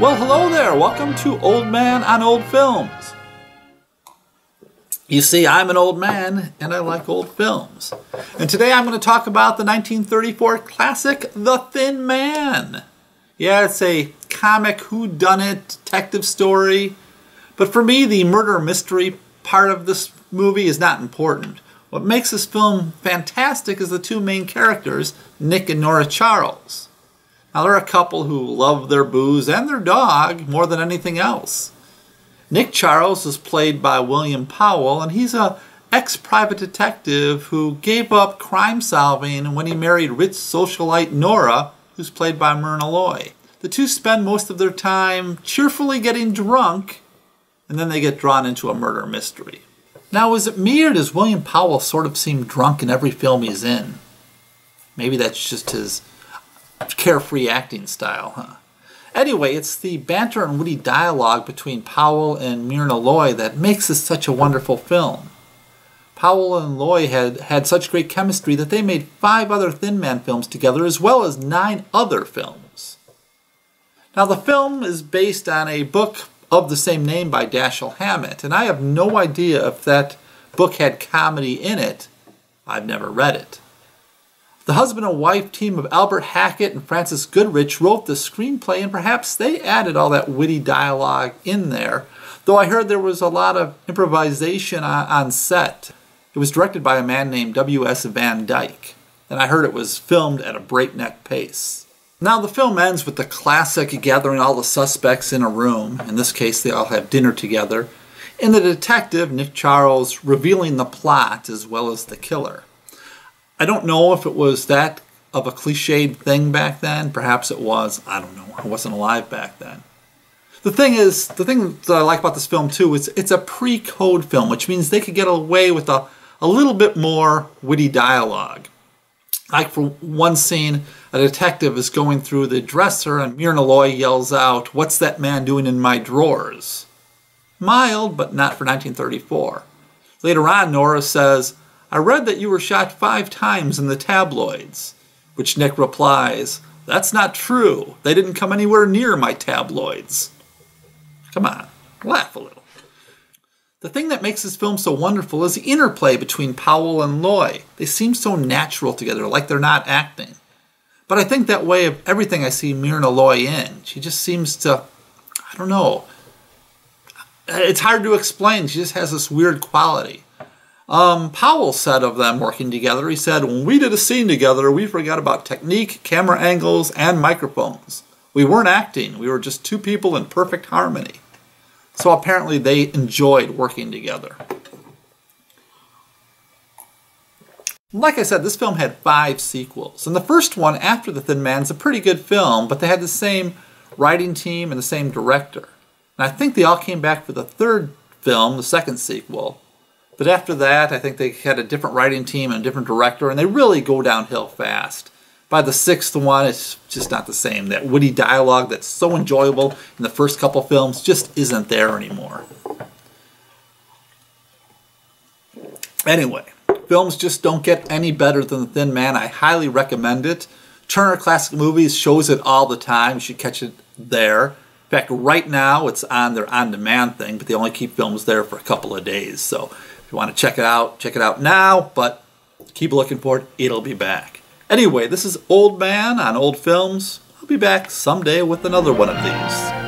Well, hello there. Welcome to Old Man on Old Films. You see, I'm an old man and I like old films. And today I'm going to talk about the 1934 classic The Thin Man. Yeah, it's a comic whodunit detective story. But for me, the murder mystery part of this movie is not important. What makes this film fantastic is the two main characters, Nick and Nora Charles. Now, they're a couple who love their booze and their dog more than anything else. Nick Charles is played by William Powell, and he's a ex-private detective who gave up crime solving when he married rich socialite Nora, who's played by Myrna Loy. The two spend most of their time cheerfully getting drunk, and then they get drawn into a murder mystery. Now, is it me or does William Powell sort of seem drunk in every film he's in? Maybe that's just his carefree acting style, huh? Anyway, it's the banter and witty dialogue between Powell and Myrna Loy that makes this such a wonderful film. Powell and Loy had had such great chemistry that they made five other Thin Man films together as well as nine other films. Now, the film is based on a book of the same name by Dashiell Hammett, and I have no idea if that book had comedy in it. I've never read it. The husband and wife team of Albert Hackett and Frances Goodrich wrote the screenplay, and perhaps they added all that witty dialogue in there, though I heard there was a lot of improvisation on, on set. It was directed by a man named W.S. Van Dyke, and I heard it was filmed at a breakneck pace. Now, the film ends with the classic gathering all the suspects in a room. In this case, they all have dinner together. And the detective, Nick Charles, revealing the plot as well as the killer. I don't know if it was that of a cliched thing back then. Perhaps it was. I don't know. I wasn't alive back then. The thing is, the thing that I like about this film too is it's a pre-code film, which means they could get away with a, a little bit more witty dialogue. Like for one scene, a detective is going through the dresser and Myrna Loy yells out, What's that man doing in my drawers? Mild, but not for 1934. Later on, Nora says, I read that you were shot five times in the tabloids. Which Nick replies, That's not true. They didn't come anywhere near my tabloids. Come on, laugh a little. The thing that makes this film so wonderful is the interplay between Powell and Loy. They seem so natural together, like they're not acting. But I think that way of everything I see Myrna Loy in. She just seems to, I don't know. It's hard to explain. She just has this weird quality. Um, Powell said of them working together, he said, When we did a scene together, we forgot about technique, camera angles, and microphones. We weren't acting, we were just two people in perfect harmony. So apparently they enjoyed working together. Like I said, this film had five sequels. And the first one, after The Thin Man, is a pretty good film, but they had the same writing team and the same director. And I think they all came back for the third film, the second sequel, but after that, I think they had a different writing team and a different director, and they really go downhill fast. By the sixth one, it's just not the same. That witty dialogue that's so enjoyable in the first couple films just isn't there anymore. Anyway, films just don't get any better than The Thin Man. I highly recommend it. Turner Classic Movies shows it all the time. You should catch it there. In fact, right now it's on their on-demand thing, but they only keep films there for a couple of days. So if you want to check it out, check it out now, but keep looking for it. It'll be back. Anyway, this is Old Man on Old Films. I'll be back someday with another one of these.